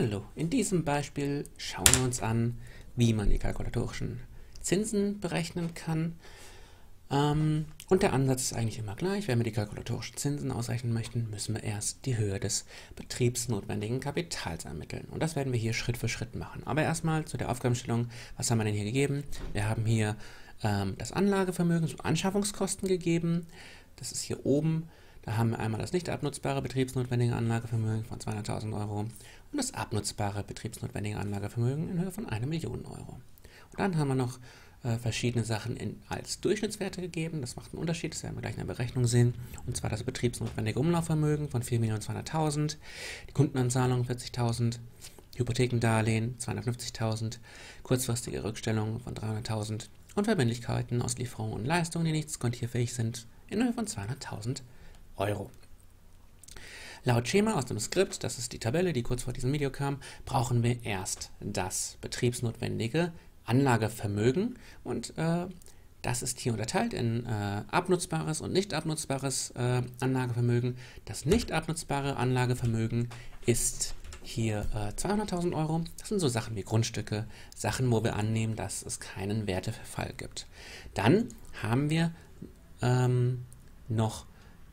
Hallo, in diesem Beispiel schauen wir uns an, wie man die kalkulatorischen Zinsen berechnen kann. Ähm, und der Ansatz ist eigentlich immer gleich. Wenn wir die kalkulatorischen Zinsen ausrechnen möchten, müssen wir erst die Höhe des betriebsnotwendigen Kapitals ermitteln. Und das werden wir hier Schritt für Schritt machen. Aber erstmal zu der Aufgabenstellung, was haben wir denn hier gegeben? Wir haben hier ähm, das Anlagevermögen, so Anschaffungskosten gegeben. Das ist hier oben. Da haben wir einmal das nicht abnutzbare betriebsnotwendige Anlagevermögen von 200.000 Euro und das abnutzbare betriebsnotwendige Anlagevermögen in Höhe von 1 Million Euro. Und dann haben wir noch äh, verschiedene Sachen in, als Durchschnittswerte gegeben. Das macht einen Unterschied, das werden wir gleich in der Berechnung sehen. Und zwar das betriebsnotwendige Umlaufvermögen von 4.200.000, die Kundenanzahlung 40.000, Hypothekendarlehen 250.000, kurzfristige Rückstellungen von 300.000 und Verbindlichkeiten aus Lieferungen und Leistungen, die nicht kontierfähig sind, in Höhe von 200.000 Euro. Laut Schema aus dem Skript, das ist die Tabelle, die kurz vor diesem Video kam, brauchen wir erst das betriebsnotwendige Anlagevermögen und äh, das ist hier unterteilt in äh, abnutzbares und nicht abnutzbares äh, Anlagevermögen. Das nicht abnutzbare Anlagevermögen ist hier äh, 200.000 Euro. Das sind so Sachen wie Grundstücke, Sachen, wo wir annehmen, dass es keinen Werteverfall gibt. Dann haben wir ähm, noch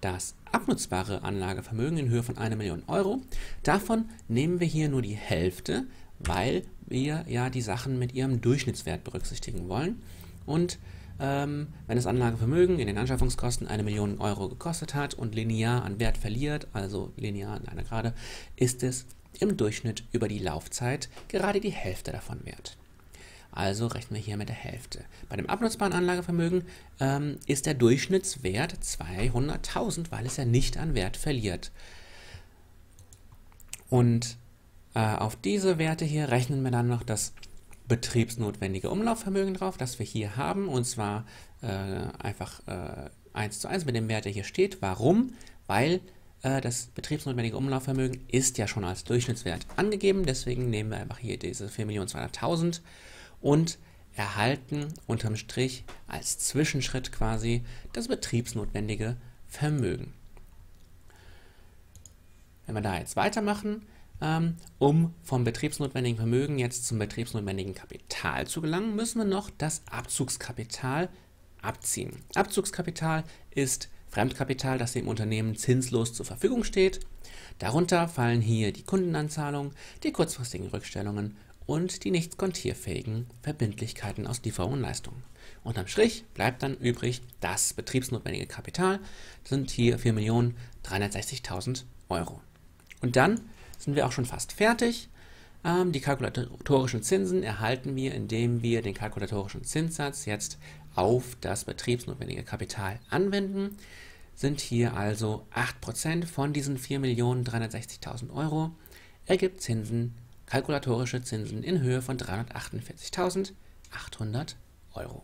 das abnutzbare Anlagevermögen in Höhe von 1 Million Euro. Davon nehmen wir hier nur die Hälfte, weil wir ja die Sachen mit ihrem Durchschnittswert berücksichtigen wollen. Und ähm, wenn das Anlagevermögen in den Anschaffungskosten eine Million Euro gekostet hat und linear an Wert verliert, also linear in einer Gerade, ist es im Durchschnitt über die Laufzeit gerade die Hälfte davon wert. Also rechnen wir hier mit der Hälfte. Bei dem abnutzbaren Anlagevermögen ähm, ist der Durchschnittswert 200.000, weil es ja nicht an Wert verliert. Und äh, auf diese Werte hier rechnen wir dann noch das betriebsnotwendige Umlaufvermögen drauf, das wir hier haben, und zwar äh, einfach äh, 1 zu 1 mit dem Wert, der hier steht. Warum? Weil äh, das betriebsnotwendige Umlaufvermögen ist ja schon als Durchschnittswert angegeben, deswegen nehmen wir einfach hier diese 4.200.000 und erhalten unterm Strich als Zwischenschritt quasi das betriebsnotwendige Vermögen. Wenn wir da jetzt weitermachen, ähm, um vom betriebsnotwendigen Vermögen jetzt zum betriebsnotwendigen Kapital zu gelangen, müssen wir noch das Abzugskapital abziehen. Abzugskapital ist Fremdkapital, das dem Unternehmen zinslos zur Verfügung steht. Darunter fallen hier die Kundenanzahlung, die kurzfristigen Rückstellungen und die nicht kontierfähigen Verbindlichkeiten aus Lieferung und Leistung. Unterm Strich bleibt dann übrig das betriebsnotwendige Kapital, das sind hier 4.360.000 Euro. Und dann sind wir auch schon fast fertig. Ähm, die kalkulatorischen Zinsen erhalten wir, indem wir den kalkulatorischen Zinssatz jetzt auf das betriebsnotwendige Kapital anwenden. Sind hier also 8% von diesen 4.360.000 Euro, ergibt Zinsen kalkulatorische Zinsen in Höhe von 348.800 Euro.